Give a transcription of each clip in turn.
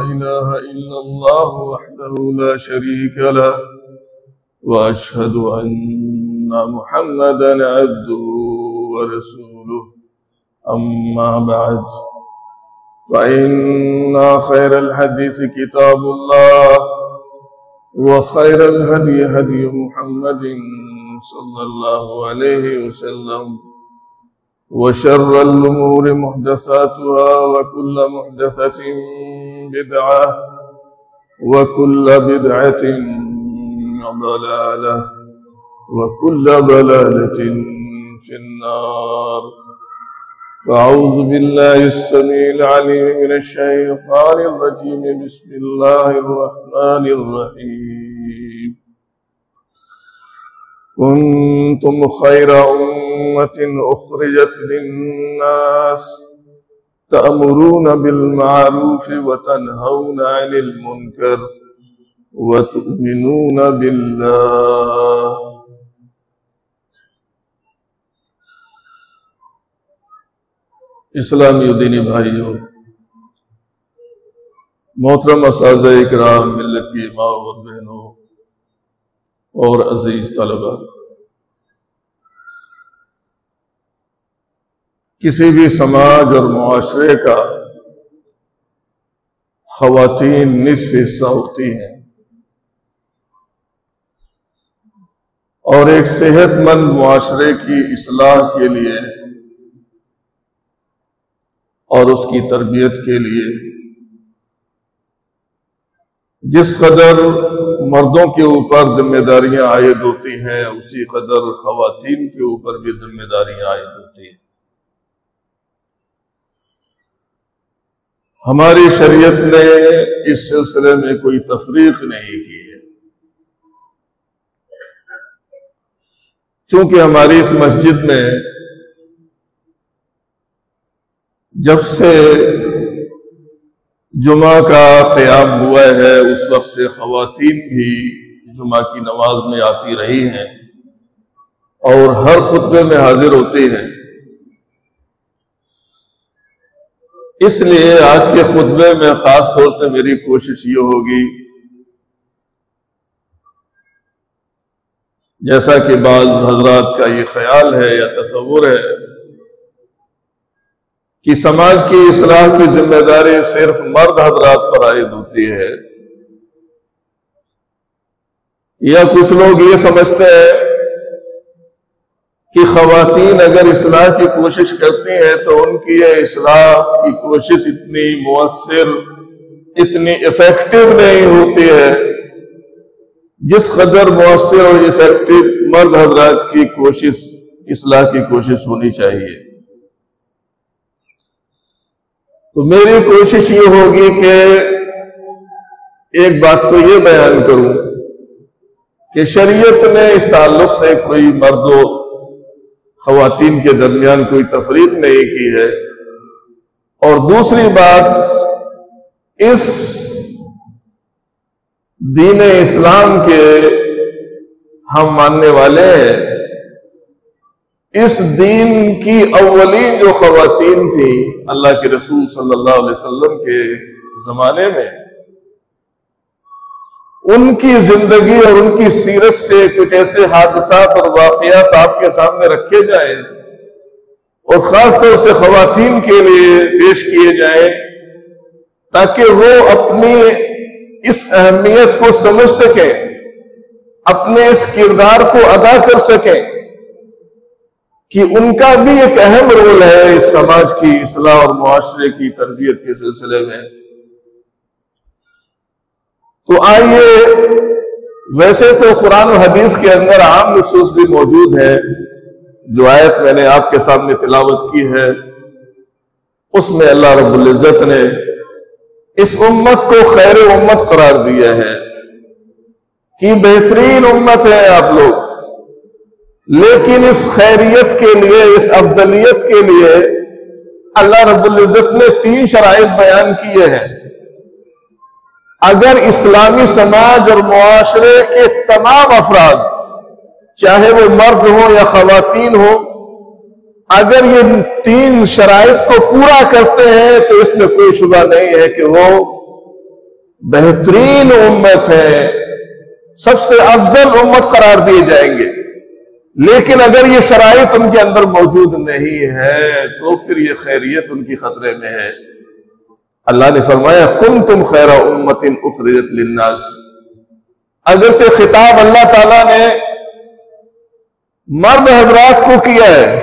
إله إلا الله وحده لا شريك له وأشهد أن محمدا عبده ورسوله. أما بعد فإن خير الحديث كتاب الله وخير الهدي هدي محمد صلى الله عليه وسلم وشر الأمور محدثاتها وكل محدثة بدعة وكل بدعة ضلالة وكل ضلالة في النار. فأعوذ بالله السميع العليم من الشيطان الرجيم. بسم الله الرحمن الرحيم. كنتم خير أمة أخرجت للناس تأمرون بالمعروف وتنهون عن المنكر وتؤمنون بالله. اسلامی دینی بھائیوں محترم اساتذہ اکرام، ملت کی ماں اور بہنوں اور عزیز طلبہ کسی بھی سماج اور معاشرے کا خواتین نصف حصہ ہوتی ہیں۔ اور ایک صحت مند معاشرے کی اصلاح کے لیے اور اس کی تربیت کے لیے جس قدر مردوں کے اوپر ذمہ داریاں عائد ہوتی ہیں، اسی قدر خواتین کے اوپر بھی ذمہ داریاں عائد ہوتی ہیں۔ ہماری شریعت نے اس سلسلے میں کوئی تفریق نہیں کی ہے۔ چونکہ ہماری اس مسجد میں جب سے جمعہ کا قیام ہوا ہے، اس وقت سے خواتین بھی جمعہ کی نماز میں آتی رہی ہیں اور ہر خطبے میں حاضر ہوتی ہیں۔ اس لیے آج کے خطبے میں خاص طور سے میری کوشش یہ ہوگی، جیسا کہ بعض حضرات کا یہ خیال ہے یا تصور ہے کہ سماج کی اصلاح کی ذمہ داری صرف مرد حضرات پر عائد ہوتی ہے یا کچھ لوگ یہ سمجھتے ہیں کہ خواتین اگر اصلاح کی کوشش کرتی ہیں تو ان کی یہ اصلاح کی کوشش اتنی مؤثر، اتنی افیکٹو نہیں ہوتی ہے۔ جس قدر مؤثر اور افیکٹو مرد حضرات کی کوشش، اصلاح کی کوشش ہونی چاہیے۔ تو میری کوشش یہ ہوگی کہ ایک بات تو یہ بیان کروں کہ شریعت نے اس تعلق سے کوئی مرد و خواتین کے درمیان کوئی تفریق نہیں کی ہے۔ اور دوسری بات، اس دین اسلام کے ہم ماننے والے ہیں اس دین کی اولین جو خواتین تھیں اللہ کے رسول صلی اللہ علیہ وسلم کے زمانے میں ان کی زندگی اور ان کی سیرت سے کچھ ایسے حادثات اور واقعات آپ کے سامنے رکھے جائیں اور خاص طور سے خواتین کے لیے پیش کیے جائیں تاکہ وہ اپنی اس اہمیت کو سمجھ سکیں، اپنے اس کردار کو ادا کر سکیں کہ ان کا بھی ایک اہم رول ہے اس سماج کی اصلاح اور معاشرے کی تربیت کے سلسلے میں۔ تو آئیے، ویسے تو قرآن و حدیث کے اندر عام نصوص بھی موجود ہے جو آیت میں نے آپ کے سامنے تلاوت کی ہے، اس میں اللہ رب العزت نے اس امت کو خیر امت قرار دیا ہے۔ کہ بہترین امت ہے آپ لوگ۔ لیکن اس خیریت کے لیے، اس افضلیت کے لیے اللہ رب العزت نے تین شرائط بیان کیے ہیں۔ اگر اسلامی سماج اور معاشرے کے تمام افراد، چاہے وہ مرد ہوں یا خواتین ہوں، اگر یہ تین شرائط کو پورا کرتے ہیں تو اس میں کوئی شبہ نہیں ہے کہ وہ بہترین امت ہے۔ سب سے افضل امت قرار دیے جائیں گے۔ لیکن اگر یہ شرائط ان کے اندر موجود نہیں ہے تو پھر یہ خیریت ان کی خطرے میں ہے۔ اللہ نے فرمایا کن تم خیر امت اخرجت للناس. اگر سے خطاب اللہ تعالی نے مرد حضرات کو کیا ہے،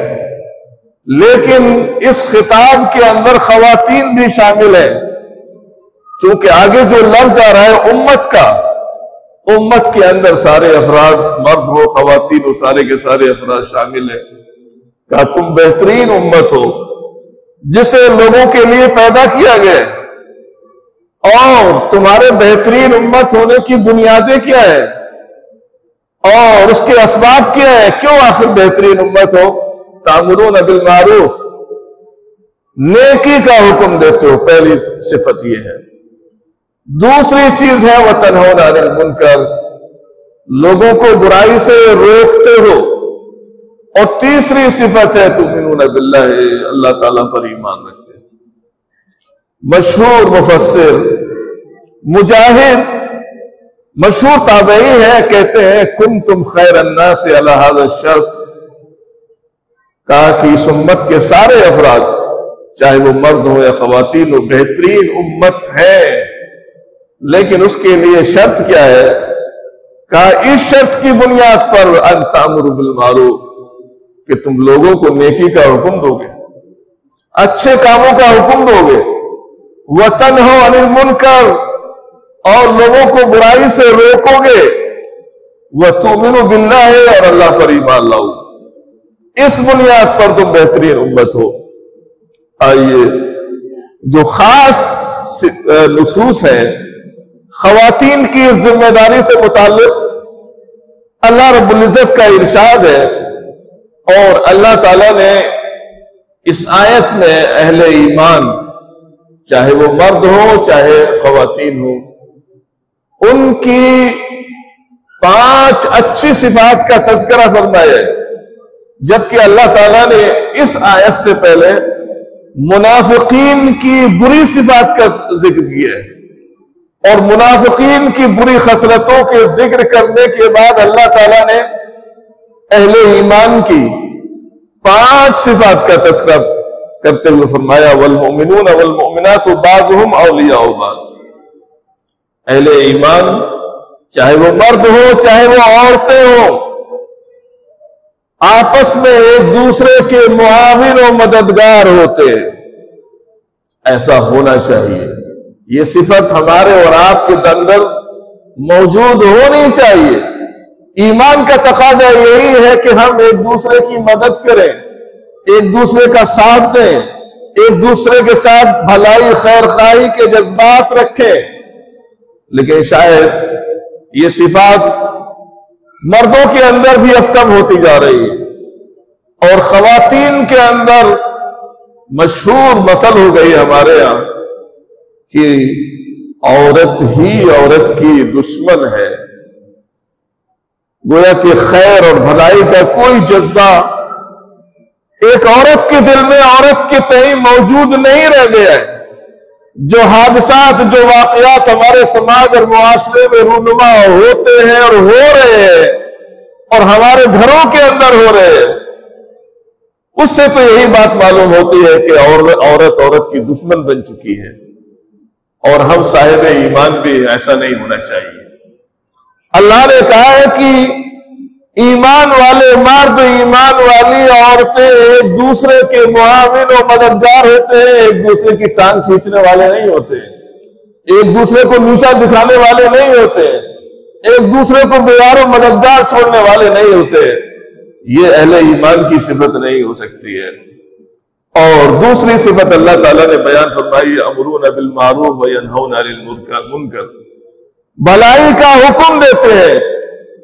لیکن اس خطاب کے اندر خواتین بھی شامل ہیں۔ چونکہ آگے جو لفظ آ رہا ہے امت کا، امت کے اندر سارے افراد، مرد ہو، خواتین ہو، سارے کے سارے افراد شامل ہیں۔ کہا، تم بہترین امت ہو۔ جسے لوگوں کے لیے پیدا کیا گیا اور تمہارے بہترین امت ہونے کی بنیادیں کیا ہے اور اس کے اسباب کیا ہے کیوں آخر بہترین امت ہو؟ تامرون بالمعروف۔ نیکی کا حکم دیتے ہو، پہلی صفت یہ ہے۔ دوسری چیز ہے وہ تنہا المنکر۔ لوگوں کو برائی سے روکتے ہو۔ اور تیسری صفت ہے تم باللہ، اللہ تعالیٰ پر ایمان رکھتے مشہور مفسر مجاہد، مشہور تابعی ہے، کہتے ہیں کن تم خیر اللہ سے اللہ شرط کہا کہ اس امت کے سارے افراد، چاہے وہ مرد ہو یا خواتین ہو بہترین امت ہے۔ لیکن اس کے لیے شرط کیا ہے؟ کہا، اس شرط کی بنیاد پر انتامر بالمعروف۔ کہ تم لوگوں کو نیکی کا حکم دو گے اچھے کاموں کا حکم دو گے وطن ہو انل من کر اور لوگوں کو برائی سے روکو گے وہ تمن بلّہ ہے اور اللہ پر ایمان لاؤ۔ اس بنیاد پر تم بہترین امت ہو۔ آئیے، جو خاص نصوص ہے خواتین کی اس ذمہ داری سے متعلق اللہ رب العزت کا ارشاد ہے۔ اور اللہ تعالی نے اس آیت میں اہل ایمان، چاہے وہ مرد ہو، چاہے خواتین ہو، ان کی پانچ اچھی صفات کا تذکرہ فرمایا ہے۔ جبکہ اللہ تعالیٰ نے اس آیت سے پہلے منافقین کی بری صفات کا ذکر کیا ہے۔ اور منافقین کی بری خصلتوں کے ذکر کرنے کے بعد اللہ تعالیٰ نے اہل ایمان کی پانچ صفات کا تذکر کرتے ہوئے فرمایا، والمؤمنون والمؤمنات بعضهم اولیاء بعض۔ اہل ایمان، چاہے وہ مرد ہو، چاہے وہ عورتیں ہوں، آپس میں ایک دوسرے کے معاون و مددگار ہوتے ایسا ہونا چاہیے۔ یہ صفت ہمارے اور آپ کے اندر موجود ہونی چاہیے۔ ایمان کا تقاضا یہی ہے کہ ہم ایک دوسرے کی مدد کریں، ایک دوسرے کا ساتھ دیں، ایک دوسرے کے ساتھ بھلائی، خیر خواہی کے جذبات رکھیں۔ لیکن شاید یہ صفات مردوں کے اندر بھی اب کم ہوتی جا رہی ہے اور خواتین کے اندر مشہور مسل ہو گئی ہمارے یہاں کہ عورت ہی عورت کی دشمن ہے۔ گویا کہ خیر اور بھلائی کا کوئی جذبہ ایک عورت کے دل میں، عورت کے تئیں موجود نہیں رہ گیا ہے۔ جو حادثات، جو واقعات ہمارے سماج اور معاشرے میں رونما ہوتے ہیں اور ہو رہے ہیں اور ہمارے گھروں کے اندر ہو رہے ہیں، اس سے تو یہی بات معلوم ہوتی ہے کہ عورت عورت کی دشمن بن چکی ہے اور ہم صاحب ایمان بھی ایسا نہیں ہونا چاہیے۔ اللہ نے کہا ہے کہ ایمان والے مرد، ایمان والی عورتیں ایک دوسرے کے معاون و مددگار ہوتے ہیں، ایک دوسرے کی ٹانگ کھینچنے والے نہیں ہوتے، ایک دوسرے کو نیچا دکھانے والے نہیں ہوتے، ایک دوسرے کو بیار و مددگار چھوڑنے والے نہیں ہوتے۔ یہ اہل ایمان کی صفت نہیں ہو سکتی ہے۔ اور دوسری صفت اللہ تعالیٰ نے بیان فرمائی امرون بالمعروف و عن المنکر. بھلائی کا حکم دیتے ہیں۔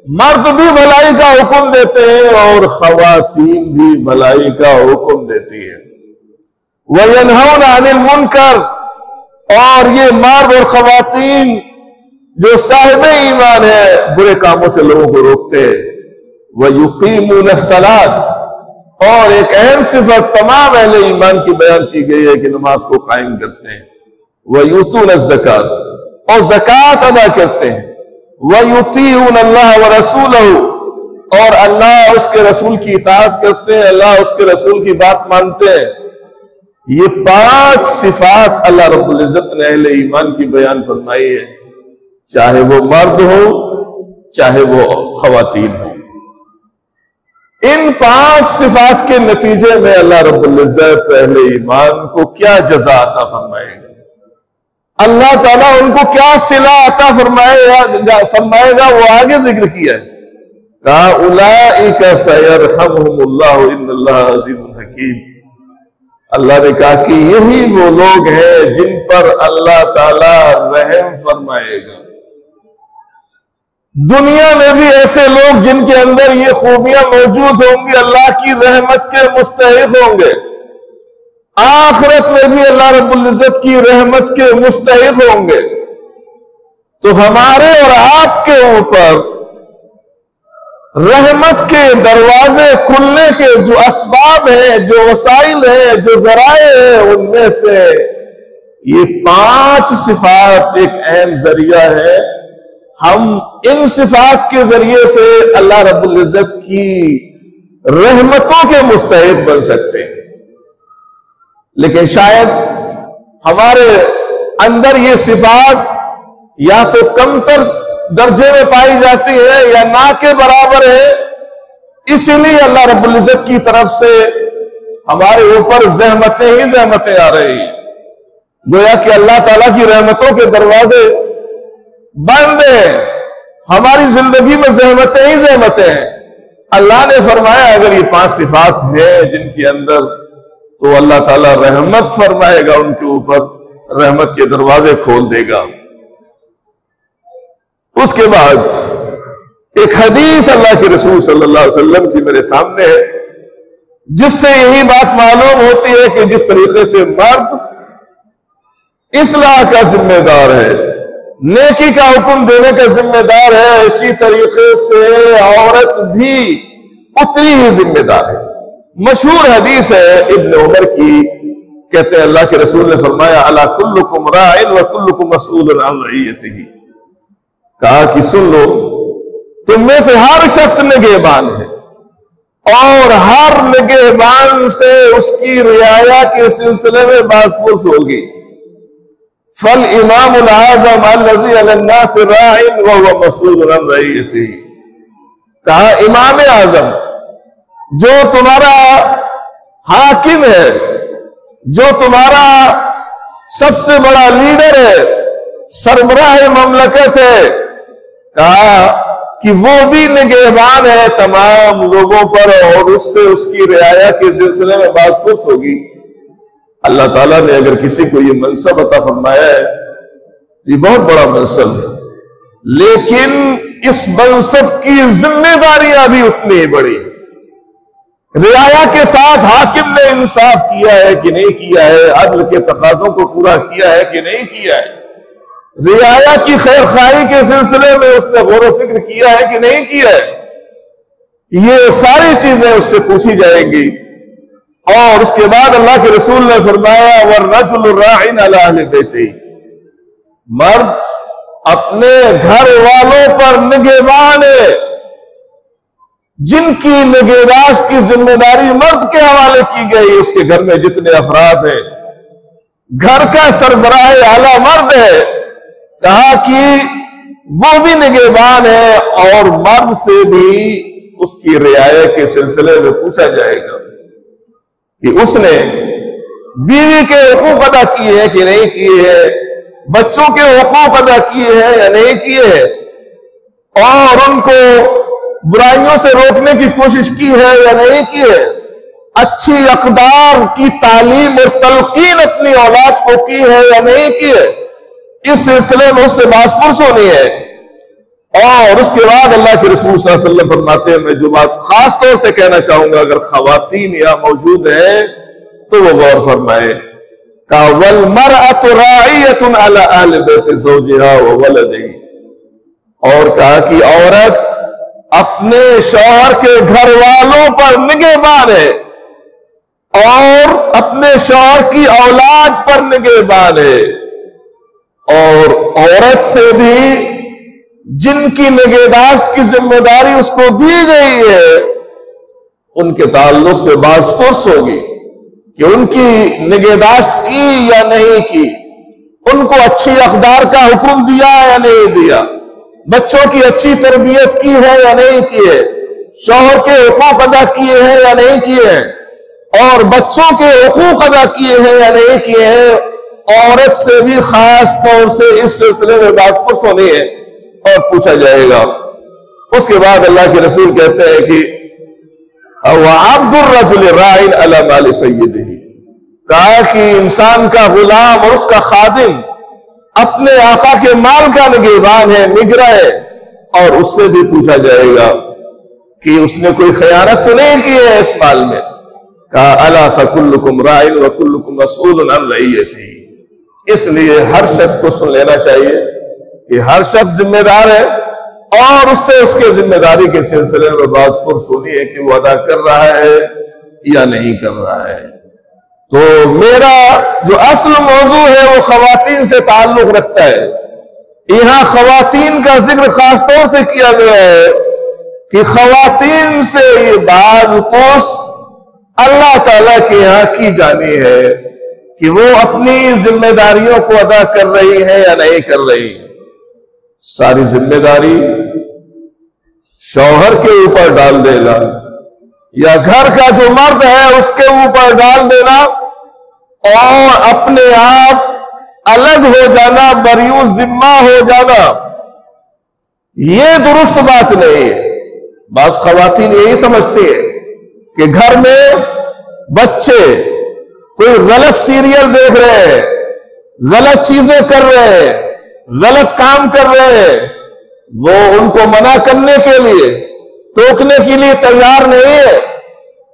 مرد بھی بھلائی کا حکم دیتے ہیں اور خواتین بھی بھلائی کا حکم دیتی ہے وہ عن المنکر اور یہ مرد اور خواتین جو صاحب ایمان ہے، برے کاموں سے لوگوں کو روکتے ہیں۔ وہ یقین اور ایک اہم صفت تمام اہل ایمان کی بیان کی گئی ہے کہ نماز کو قائم کرتے ہیں۔ وہ یوتون اور زکات ادا کرتے ہیں۔ وہ یوتی اللہ و رسول اور اللہ اس کے رسول کی اطاعت کرتے ہیں، اللہ اس کے رسول کی بات مانتے ہیں۔ یہ پانچ صفات اللہ رب العزت نے اہل ایمان کی بیان فرمائی ہے چاہے وہ مرد ہو چاہے وہ خواتین ہو ان پانچ صفات کے نتیجے میں اللہ رب العزت اہل ایمان کو کیا جزا عطا فرمائے؟ گا اللہ تعالیٰ ان کو کیا سلا عطا فرمائے گا فرمائے گا؟ وہ آگے ذکر کیا ہے۔ کہا اللہ اللہ عزیز الحکیم اللہ نے کہا کہ یہی وہ لوگ ہیں جن پر اللہ تعالی رحم فرمائے گا۔ دنیا میں بھی ایسے لوگ جن کے اندر یہ خوبیاں موجود ہوں گی، اللہ کی رحمت کے مستحق ہوں گے۔ آخرت میں بھی اللہ رب العزت کی رحمت کے مستحق ہوں گے۔ تو ہمارے اور آپ کے اوپر رحمت کے دروازے کھلنے کے جو اسباب ہیں، جو وسائل ہیں، جو ذرائع ہیں، ان میں سے یہ پانچ صفات ایک اہم ذریعہ ہے۔ ہم ان صفات کے ذریعے سے اللہ رب العزت کی رحمتوں کے مستحق بن سکتے ہیں۔ لیکن شاید ہمارے اندر یہ صفات یا تو کم تر درجے میں پائی جاتی ہے یا نہ کے برابر ہے اسی لیے اللہ رب العزت کی طرف سے ہمارے اوپر زحمتیں ہی زحمتیں آ رہی ہیں۔ گویا کہ اللہ تعالیٰ کی رحمتوں کے دروازے بند ہیں، ہماری زندگی میں زحمتیں ہی زحمتیں ہیں۔ اللہ نے فرمایا، اگر یہ پانچ صفات ہیں جن کے اندر تو اللہ تعالیٰ رحمت فرمائے گا ان کے اوپر، رحمت کے دروازے کھول دے گا۔ اس کے بعد ایک حدیث اللہ کے رسول صلی اللہ علیہ وسلم کی میرے سامنے ہے، جس سے یہی بات معلوم ہوتی ہے کہ جس طریقے سے مرد اصلاح کا ذمہ دار ہے، نیکی کا حکم دینے کا ذمہ دار ہے، اسی طریقے سے عورت بھی اتنی ہی ذمہ دار ہے۔ مشہور حدیث ہے، ابن عمر کی، کہتے ہیں اللہ کے رسول نے فرمایا اللہ کل رائن و کل کو مسول کہا کہ سن لو، تم میں سے ہر شخص نگہبان ہے اور ہر نگہبان سے اس کی رعایا کے سلسلے میں باسپرس ہوگی فل امام العظم الزی الناس رائن وهو مسعود عن رعیته کہا، امام اعظم جو تمہارا حاکم ہے، جو تمہارا سب سے بڑا لیڈر ہے، سربراہ مملکت ہے، کہا کہ وہ بھی نگہبان ہے تمام لوگوں پر اور اس سے اس کی رعایا کے سلسلے میں باز پرس ہوگی۔ اللہ تعالیٰ نے اگر کسی کو یہ منصب عطا فرمایا ہے، یہ بہت بڑا منصب ہے۔ لیکن اس منصب کی ذمہ داریاں بھی اتنی ہی بڑی ہیں۔ رعایا کے ساتھ حاکم نے انصاف کیا ہے کہ نہیں کیا ہے؟ عدل کے تقاضوں کو پورا کیا ہے کہ نہیں کیا ہے؟ رعایا کی خیر خواہی کے سلسلے میں اس نے غور و فکر کیا ہے کہ نہیں کیا ہے؟ یہ ساری چیزیں اس سے پوچھی جائیں گی۔ اور اس کے بعد اللہ کے رسول نے فرمایا ورنجل الراعن علی اہل بیتی مرد اپنے گھر والوں پر نگہبان ہے۔ جن کی نگہداشت کی ذمہ داری مرد کے حوالے کی گئی، اس کے گھر میں جتنے افراد ہیں۔ گھر کا سربراہ اعلی مرد ہے۔ کہا کہ وہ بھی نگہبان ہے اور مرد سے بھی اس کی رعایہ کے سلسلے میں پوچھا جائے گا کہ اس نے بیوی کے حقوق ادا کیے ہیں کہ نہیں کیے ہیں؟ بچوں کے حقوق ادا کیے ہیں یا نہیں کیے ہیں؟ اور ان کو برائیوں سے روکنے کی کوشش کی ہے یا نہیں کی ہے، اچھی اقدار کی تعلیم اور تلقین اپنی اولاد کو کی ہے یا نہیں کی ہے، اس سلسلے میں اس سے باس پرس ہونی ہے۔ اور اس کے بعد اللہ کے رسول صلی اللہ علیہ وسلم فرماتے ہیں، میں جو بات خاص طور سے کہنا چاہوں گا، اگر خواتین یا موجود ہیں تو وہ غور فرمائے۔ اور کہا کہ عورت اپنے شوہر کے گھر والوں پر نگہ بان ہے اور اپنے شوہر کی اولاد پر نگہ بان ہے اور عورت سے بھی جن کی نگہداشت کی ذمہ داری اس کو دی گئی ہے، ان کے تعلق سے باز فرس ہوگی کہ ان کی نگہداشت کی یا نہیں کی، ان کو اچھی اقدار کا حکم دیا یا نہیں دیا۔ بچوں کی اچھی تربیت کی ہے یا نہیں کی ہے؟ شوہر کے حقوق ادا کیے ہیں یا نہیں کیے ہیں؟ اور بچوں کے حقوق ادا کیے ہیں یا نہیں کیے ہیں؟ عورت سے بھی خاص طور سے اس سلسلے میں باز پرس ہونی ہے۔ اور پوچھا جائے گا۔ اس کے بعد اللہ کے رسول کہتے ہیں کہ عبد الرجل رائن علام سید ہی کہا کہ انسان کا غلام اور اس کا خادم اپنے آقا کے مال کا نگہبان ہے، نگرہ ہے۔ اور اس سے بھی پوچھا جائے گا کہ اس نے کوئی خیانت تو نہیں کی ہے اس مال میں؟ کہا اللہ فکلکم رائن وکلکم مسعود عن رعیتی۔ اس لیے ہر شخص کو سن لینا چاہیے کہ ہر شخص ذمہ دار ہے اور اس سے اس کے ذمہ داری کے سلسلے میں بعض پر سنی ہے کہ وہ ادا کر رہا ہے یا نہیں کر رہا ہے۔ تو میرا جو اصل موضوع ہے وہ خواتین سے تعلق رکھتا ہے۔ یہاں خواتین کا ذکر خاص طور سے کیا گیا ہے کہ خواتین سے یہ بعض پوس اللہ تعالی کے یہاں کی جانی ہے کہ وہ اپنی ذمہ داریوں کو ادا کر رہی ہے یا نہیں کر رہی ساری ذمہ داری شوہر کے اوپر ڈال دینا یا گھر کا جو مرد ہے اس کے اوپر ڈال دینا۔ اور اپنے آپ الگ ہو جانا بریو ذمہ ہو جانا، یہ درست بات نہیں۔ ہے بعض خواتین یہی سمجھتی ہیں کہ گھر میں بچے کوئی غلط سیریل دیکھ رہے ہیں، غلط چیزیں کر رہے ہیں، غلط کام کر رہے ہیں، وہ ان کو منع کرنے کے لیے، ٹوکنے کے لیے تیار نہیں ہے۔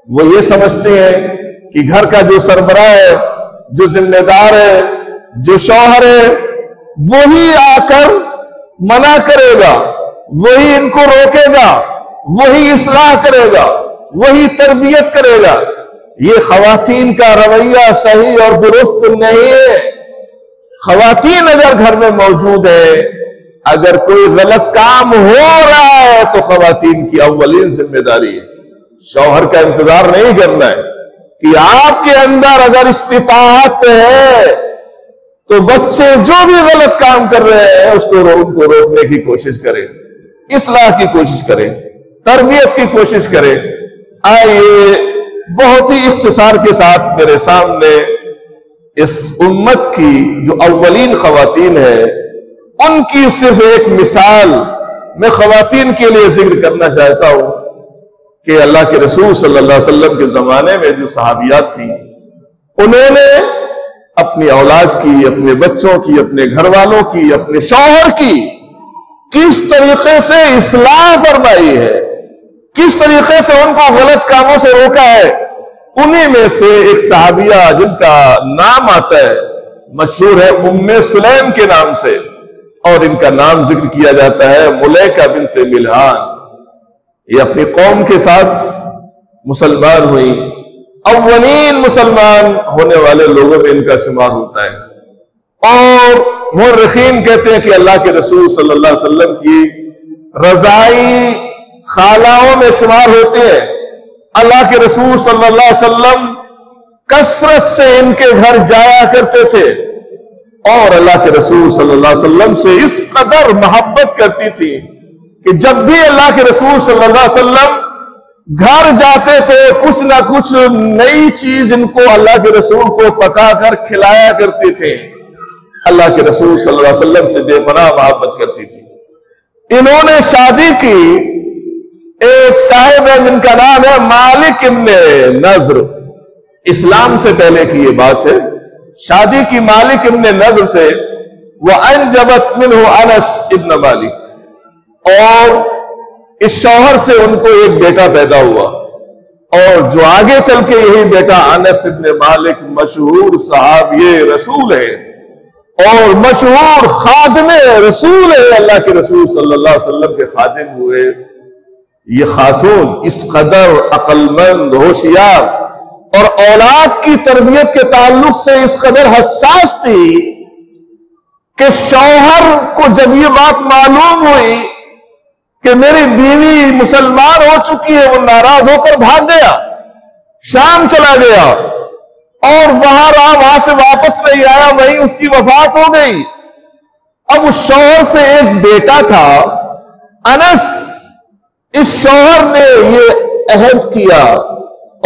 وہ یہ سمجھتے ہیں کہ گھر کا جو سربراہ ہے جو ذمہ دار ہے، جو شوہر ہے، وہی آ کر منع کرے گا، وہی ان کو روکے گا، وہی اصلاح کرے گا، وہی تربیت کرے گا۔ یہ خواتین کا رویہ صحیح اور درست نہیں ہے۔ خواتین اگر گھر میں موجود ہے اگر کوئی غلط کام ہو رہا ہے، تو خواتین کی اولین ذمہ داری ہے۔ شوہر کا انتظار نہیں کرنا ہے۔ کہ آپ کے اندر اگر استطاعت ہے، تو بچے جو بھی غلط کام کر رہے ہیں، اس کو ان کو روکنے کی کوشش کریں، اصلاح کی کوشش کریں، تربیت کی کوشش کریں۔ آئیے، بہت ہی اختصار کے ساتھ میرے سامنے اس امت کی جو اولین خواتین ہے ان کی صرف ایک مثال میں خواتین کے لیے ذکر کرنا چاہتا ہوں۔ کہ اللہ کے رسول صلی اللہ علیہ وسلم کے زمانے میں جو صحابیات تھی انہوں نے اپنی اولاد کی، اپنے بچوں کی، اپنے گھر والوں کی، اپنے شوہر کی کس طریقے سے اصلاح فرمائی ہے؟ کس طریقے سے ان کو غلط کاموں سے روکا ہے؟ انہی میں سے ایک صحابیہ جن کا نام آتا ہے، مشہور ہے ام سلیم کے نام سے اور ان کا نام ذکر کیا جاتا ہے ملیکہ بنت ملحان۔ یہ اپنی قوم کے ساتھ مسلمان ہوئی۔ اولین مسلمان ہونے والے لوگوں میں ان کا شمار ہوتا ہے۔ اور مرخین کہتے ہیں کہ اللہ کے رسول صلی اللہ علیہ وسلم کی رضائی خالاؤں میں شمار ہوتے ہیں۔ اللہ کے رسول صلی اللہ علیہ وسلم کثرت سے ان کے گھر جایا کرتے تھے۔ اور اللہ کے رسول صلی اللہ علیہ وسلم سے اس قدر محبت کرتی تھی۔ کہ جب بھی اللہ کے رسول صلی اللہ علیہ وسلم گھر جاتے تھے، کچھ نہ کچھ نئی چیز ان کو اللہ کے رسول کو پکا کر کھلایا کرتے تھے۔ اللہ کے رسول صلی اللہ علیہ وسلم سے بے پناہ محبت کرتی تھی۔ انہوں نے شادی کی۔ ایک صاحب ہے جن کا نام ہے مالک ابن نظر اسلام سے پہلے کی یہ بات ہے۔ شادی کی مالک ابن نظر سے وہ انجبت من انس ابن مالک۔ اور اس شوہر سے ان کو ایک بیٹا پیدا ہوا۔ اور جو آگے چل کے یہی بیٹا انس ابن مالک مشہور صاحب یہ رسول ہے۔ اور مشہور خادم رسول ہے اللہ کے رسول صلی اللہ علیہ وسلم کے خادم ہوئے۔ یہ خاتون اس قدر عقل مند ہوشیار اور اولاد کی تربیت کے تعلق سے اس قدر حساس تھی کہ شوہر کو جب یہ بات معلوم ہوئی کہ میری بیوی مسلمان ہو چکی ہے، وہ ناراض ہو کر بھاگ گیا، شام چلا گیا، اور وہاں رہا وہاں سے واپس نہیں آیا، وہیں اس کی وفات ہو گئی۔ اب اس شوہر سے ایک بیٹا تھا، انس، اس شوہر نے یہ عہد کیا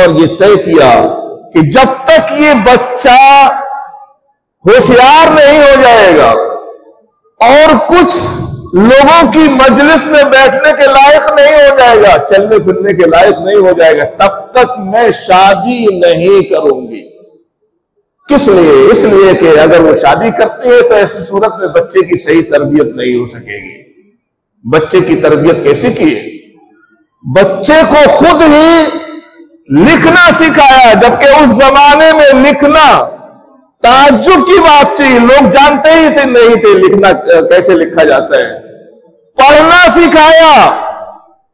اور یہ طے کیا کہ جب تک یہ بچہ ہوشیار نہیں ہو جائے گا اور کچھ لوگوں کی مجلس میں بیٹھنے کے لائق نہیں ہو جائے گا، چلنے پھرنے کے لائق نہیں ہو جائے گا۔ تب تک میں شادی نہیں کروں گی۔ کس لیے؟ اس لیے کہ اگر وہ شادی کرتی ہے تو ایسی صورت میں بچے کی صحیح تربیت نہیں ہو سکے گی۔ بچے کی تربیت کیسے کی ہے؟ بچے کو خود ہی لکھنا سکھایا، جبکہ اس زمانے میں لکھنا تعجب کی بات تھی، لوگ جانتے ہی تھے، نہیں تھے، لکھنا، کیسے لکھا جاتا ہے۔ پڑھنا سکھایا۔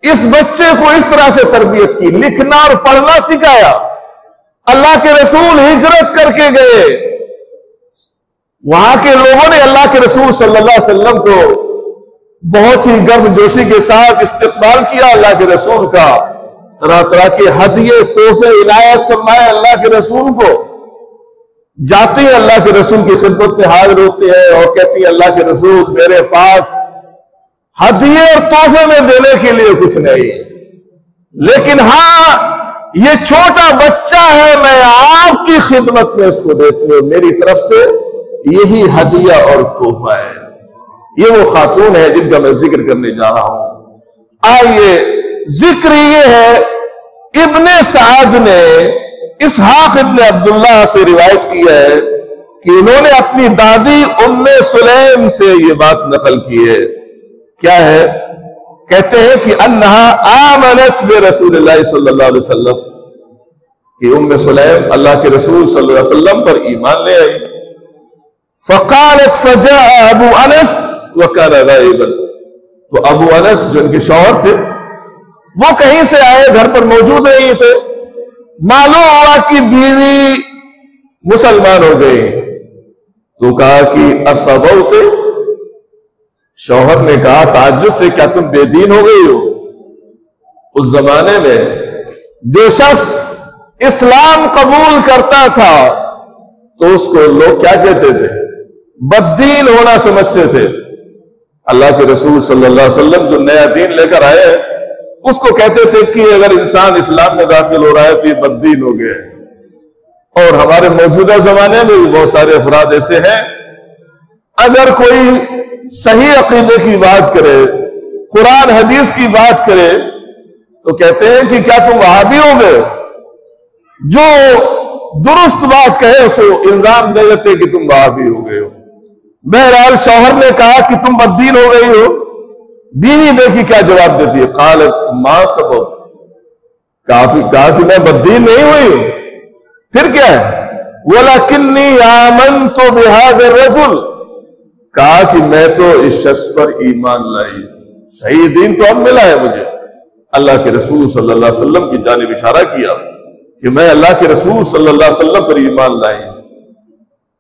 اس بچے کو اس طرح سے تربیت کی، لکھنا اور پڑھنا سکھایا۔ اللہ کے رسول ہجرت کر کے گئے۔ وہاں کے لوگوں نے اللہ کے رسول صلی اللہ علیہ وسلم کو بہت ہی گرم جوشی کے ساتھ استقبال کیا اللہ کے رسول کا۔ طرح طرح کے ہدیے توحفے عنایت فرمائے اللہ کے رسول کو۔ جاتی ہیں اللہ کے رسول کی خدمت میں حاضر ہوتے ہیں اور کہتی ہیں اللہ کے رسول میرے پاس ہدیے اور توحفے میں دینے کے لیے کچھ نہیں۔ لیکن ہاں یہ چھوٹا بچہ ہے، میں آپ کی خدمت میں اس کو دیتی ہوں۔ میری طرف سے یہی ہدیہ اور تحفہ ہے۔ یہ وہ خاتون ہے جن کا میں ذکر کرنے جا رہا ہوں۔ آئیے، ذکر یہ ہے، ابن سعد نے اسحاق ابن عبداللہ سے روایت کی ہے کہ انہوں نے اپنی دادی ام سلیم سے یہ بات نقل کی ہے۔ کیا ہے؟ کہتے ہیں کہ انہا آمنت بے رسول اللہ صلی اللہ علیہ وسلم۔ کہ ام سلیم اللہ کے رسول صلی اللہ علیہ وسلم پر ایمان لے آئی فقالت فجاء ابو انس وکان غائبا۔ تو ابو انس جو ان کے شوہر تھے، وہ کہیں سے آئے، گھر پر موجود نہیں تھے۔ معلوم ہوا کہ بیوی مسلمان ہو گئی۔ تو کہا کہ تھے شوہر نے کہا، تعجب سے کیا تم بے دین ہو گئی ہو؟ اس زمانے میں جو شخص اسلام قبول کرتا تھا، تو اس کو لوگ کیا کہتے تھے؟ بدین ہونا سمجھتے تھے۔ اللہ کے رسول صلی اللہ علیہ وسلم جو نیا دین لے کر آئے اس کو کہتے تھے کہ اگر انسان اسلام میں داخل ہو رہا ہے تو یہ بدین ہو گیا ہے اور ہمارے موجودہ زمانے میں بھی بہت سارے افراد ایسے ہیں۔ اگر کوئی صحیح عقیدے کی بات کرے، قرآن، حدیث کی بات کرے، تو کہتے ہیں کہ کیا تم وہاں بھی ہو گئے؟ جو درست بات کہے اس کو الزام دے دیتے کہ تم وہاں بھی ہو گئے ہو۔ بہرحال شوہر نے کہا کہ تم بدین ہو گئی ہو۔ بیوی دیکھی کیا جواب دیتی ہے؟ قالت ماں سبب؟ کافی کہا کہ میں بدین نہیں ہوئی۔ ہوں پھر کیا ہے؟ وَلَكِنِّي آمَنْتُ بِهَذَا الرَّسُلِ کہا کہ میں تو اس شخص پر ایمان لائی۔ صحیح دین تو اب ملا ہے مجھے۔ اللہ کے رسول صلی اللہ علیہ وسلم کی جانب اشارہ کیا کہ میں اللہ کے رسول صلی اللہ علیہ وسلم پر ایمان لائی۔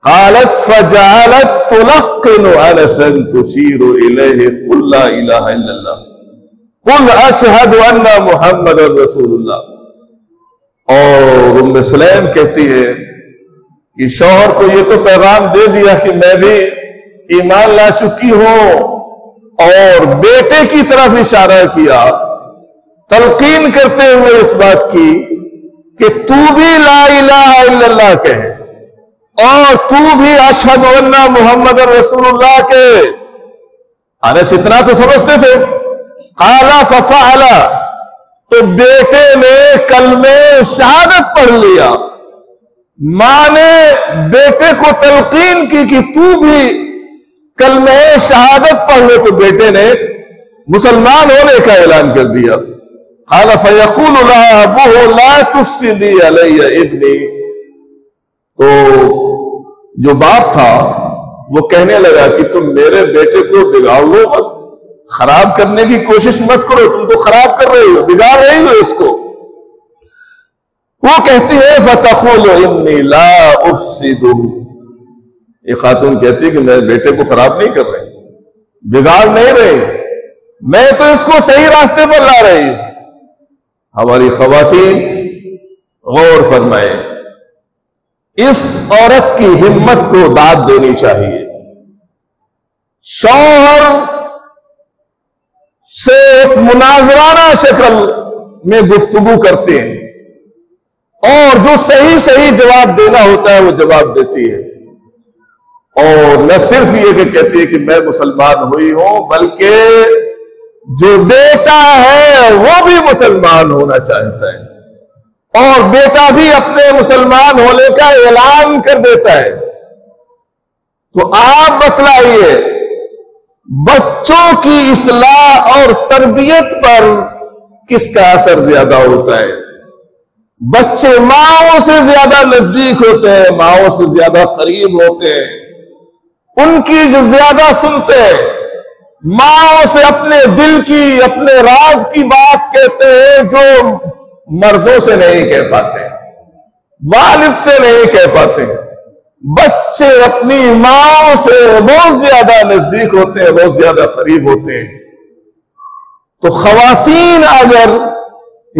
قالت فجعلت تلقن انسا تشير اليه قل لا اله الا الله. قل اشهد ان محمد رسول اللہ اور ام سلیم کہتی ہے کہ شوہر کو یہ تو پیغام دے دیا کہ میں بھی ایمان لا چکی ہوں، اور بیٹے کی طرف اشارہ کیا، تلقین کرتے ہوئے اس بات کی کہ تو بھی لا الہ الا اللہ کہے۔ اور تو بھی اشد اللہ محمد رسول اللہ کے۔ انس اتنا تو سمجھتے تھے۔ کالا ففا تو بیٹے نے کل میں شہادت پڑھ لیا۔ ماں نے بیٹے کو تلقین کی کہ تو بھی کل میں شہادت پڑھ لے۔ تو بیٹے نے مسلمان ہونے کا اعلان کر دیا۔ قال فیقول لا تفسدی علی ابنی۔ تو جو باپ تھا، وہ کہنے لگا کہ تم میرے بیٹے کو بگاڑ لو مت، خراب کرنے کی کوشش مت کرو، تم تو خراب کر رہے ہو، بگاڑ رہے ہو اس کو۔ وہ کہتی ہے فتخول انی لا افسدو یہ خاتون کہتی ہے کہ میں بیٹے کو خراب نہیں کر رہی بگاڑ نہیں رہی میں تو اس کو صحیح راستے پر لا رہی ہوں ہماری خواتین غور فرمائے اس عورت کی ہمت کو داد دینی چاہیے۔ شوہر سے ایک مناظرانہ شکل میں گفتگو کرتے ہیں اور جو صحیح صحیح جواب دینا ہوتا ہے وہ جواب دیتی ہے۔ اور نہ صرف یہ کہ کہتی ہے کہ میں مسلمان ہوئی ہوں، بلکہ جو بیٹا ہے وہ بھی مسلمان ہونا چاہتا ہے۔ اور بیٹا بھی اپنے مسلمان ہونے کا اعلان کر دیتا ہے۔ تو آپ بتلائیے، بچوں کی اصلاح اور تربیت پر کس کا اثر زیادہ ہوتا ہے؟ بچے ماؤں سے زیادہ نزدیک ہوتے ہیں، ماؤں سے زیادہ قریب ہوتے ہیں۔ ان کی جو زیادہ سنتے ہیں ماں سے اپنے دل کی، اپنے راز کی بات کہتے ہیں جو مردوں سے نہیں کہہ پاتے والد سے نہیں کہہ پاتے بچے اپنی ماں سے بہت زیادہ نزدیک ہوتے ہیں، بہت زیادہ قریب ہوتے ہیں۔ تو خواتین اگر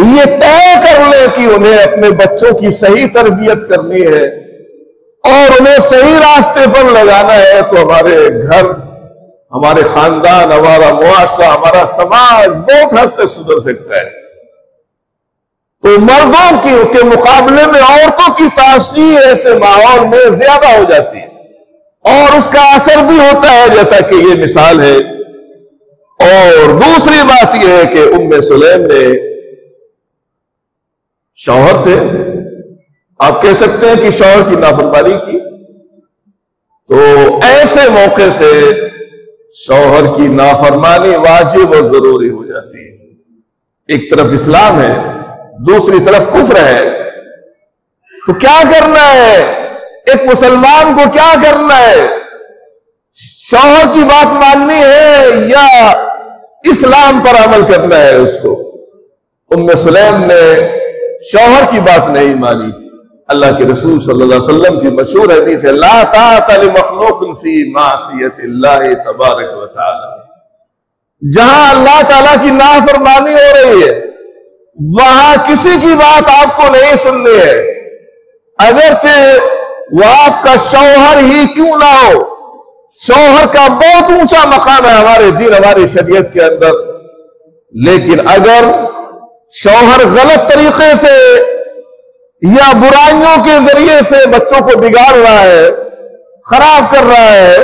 یہ طے کر لیں کہ انہیں اپنے بچوں کی صحیح تربیت کرنی ہے اور انہیں صحیح راستے پر لگانا ہے، تو ہمارے گھر، ہمارے خاندان، ہمارا معاشرہ، ہمارا سماج بہت حد تک سدھر سکتا ہے۔ تو مردوں کی کے مقابلے میں عورتوں کی تاثیر ایسے ماحول میں زیادہ ہو جاتی ہے۔ اور اس کا اثر بھی ہوتا ہے، جیسا کہ یہ مثال ہے۔ اور دوسری بات یہ ہے کہ ام سلیم نے شوہر تھے۔ آپ کہہ سکتے ہیں کہ شوہر کی نافرمانی کی۔ تو ایسے موقع سے شوہر کی نافرمانی واجب اور ضروری ہو جاتی ہے۔ ایک طرف اسلام ہے دوسری طرف کفر ہے۔ تو کیا کرنا ہے؟ ایک مسلمان کو کیا کرنا ہے؟ شوہر کی بات ماننی ہے یا اسلام پر عمل کرنا ہے اس کو؟ ام سلیم نے شوہر کی بات نہیں مانی۔ اللہ کے رسول صلی اللہ علیہ وسلم کی مشہور حدیث ہے، لا طاعت لمخلوق فی معصیت اللہ تبارک و تعالی۔ جہاں اللہ تعالیٰ کی نافرمانی ہو رہی ہے وہاں کسی کی بات آپ کو نہیں سننی ہے اگرچہ وہ آپ کا شوہر ہی کیوں نہ ہو، شوہر کا بہت اونچا مقام ہے ہمارے دین، ہماری شریعت کے اندر۔ لیکن اگر شوہر غلط طریقے سے یا برائیوں کے ذریعے سے بچوں کو بگاڑ رہا ہے، خراب کر رہا ہے،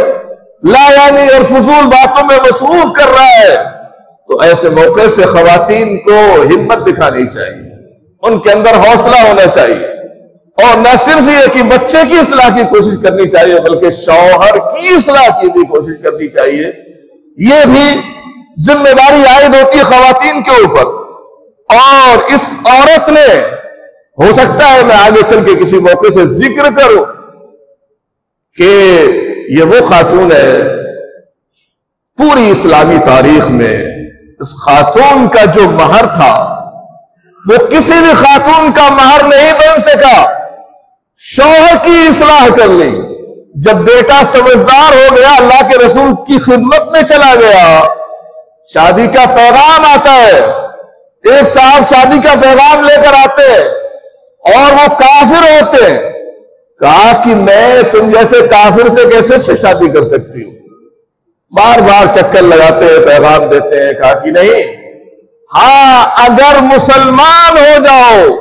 لا یعنی اور فضول باتوں میں مصروف کر رہا ہے تو ایسے موقع سے خواتین کو ہمت دکھانی چاہیے، ان کے اندر حوصلہ ہونا چاہیے۔ اور نہ صرف یہ کہ بچے کی اصلاح کی کوشش کرنی چاہیے، بلکہ شوہر کی اصلاح کی بھی کوشش کرنی چاہیے۔ یہ بھی ذمہ داری عائد ہوتی ہے خواتین کے اوپر۔ اور اس عورت نے، ہو سکتا ہے میں آگے چل کے کسی موقع سے ذکر کروں کہ یہ وہ خاتون ہے۔ پوری اسلامی تاریخ میں اس خاتون کا جو مہر تھا، وہ کسی بھی خاتون کا مہر نہیں بن سکا۔ شوہر کی اصلاح کر لی۔ جب بیٹا سمجھدار ہو گیا، اللہ کے رسول کی خدمت میں چلا گیا۔ شادی کا پیغام آتا ہے۔ ایک صاحب شادی کا پیغام لے کر آتے ہیں اور وہ کافر ہوتے۔ ہیں کہا کہ میں تم جیسے کافر سے کیسے شادی کر سکتی ہوں؟ بار بار چکر لگاتے ہیں، پیغام دیتے ہیں، کہا کہ نہیں۔ ہاں اگر مسلمان ہو جاؤ،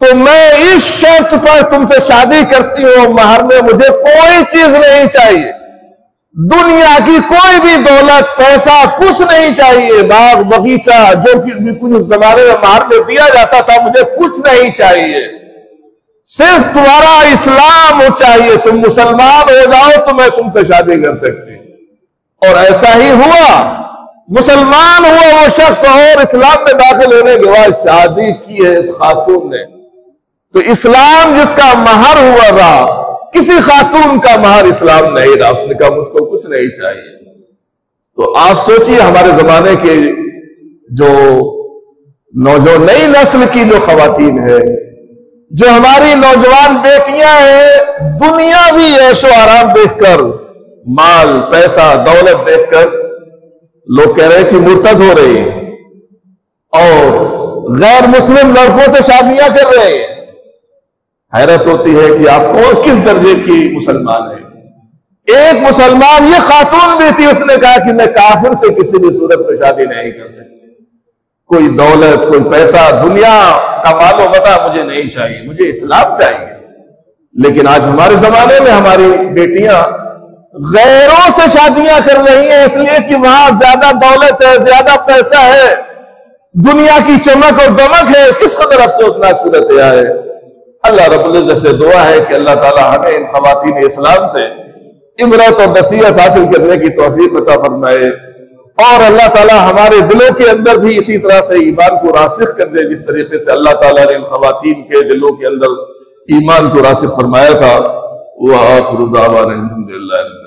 تو میں اس شرط پر تم سے شادی کرتی ہوں، مہر میں مجھے کوئی چیز نہیں چاہیے۔ دنیا کی کوئی بھی دولت، پیسہ، کچھ نہیں چاہیے۔ باغ بغیچہ جو کہ کچھ زمانے میں مار میں دیا جاتا تھا، مجھے کچھ نہیں چاہیے۔ صرف تمہارا اسلام ہو چاہیے۔ تم مسلمان ہو جاؤ تو میں تم سے شادی کر سکتی ہوں۔ اور ایسا ہی ہوا، مسلمان ہوا وہ شخص اور اسلام میں داخل ہونے کے بعد شادی کی ہے اس خاتون نے۔ تو اسلام جس کا مہر ہوا رہا کسی خاتون کا مہر اسلام نہیں رہا اس نے کہا مجھ کو کچھ نہیں چاہیے۔ تو آپ سوچئے ہمارے زمانے کے جو نوجوان، نئی نسل کی جو خواتین ہے جو ہماری نوجوان بیٹیاں ہیں، دنیا بھی عیش و آرام دیکھ کر مال، پیسہ، دولت دیکھ کر لوگ کہہ رہے ہیں کہ مرتد ہو رہے ہیں اور غیر مسلم لڑکوں سے شادیاں کر رہے ہیں۔ حیرت ہوتی ہے کہ آپ کون کس درجے کی مسلمان ہے ایک مسلمان یہ خاتون بھی تھی اس نے کہا کہ میں کافر سے کسی بھی صورت میں شادی نہیں کر سکتی۔ کوئی دولت، کوئی پیسہ، دنیا کا مال و متا مجھے نہیں چاہیے، مجھے اسلام چاہیے۔ لیکن آج ہمارے زمانے میں ہماری بیٹیاں غیروں سے شادیاں کر رہی ہیں، اس لیے کہ وہاں زیادہ دولت ہے، زیادہ پیسہ ہے۔ دنیا کی چمک اور دمک ہے، کس قدر افسوسناک صورت ہے اللہ رب العزت سے دعا ہے کہ اللہ تعالی ہمیں ان خواتین اسلام سے عبرت اور نصیحت حاصل کرنے کی توفیق عطا فرمائے۔ اور اللہ تعالی ہمارے دلوں کے اندر بھی اسی طرح سے ایمان کو راسخ کر دے، جس طریقے سے اللہ تعالیٰ نے ان خواتین کے دلوں کے اندر ایمان کو راسخ فرمایا تھا۔ وہ الحمد للہ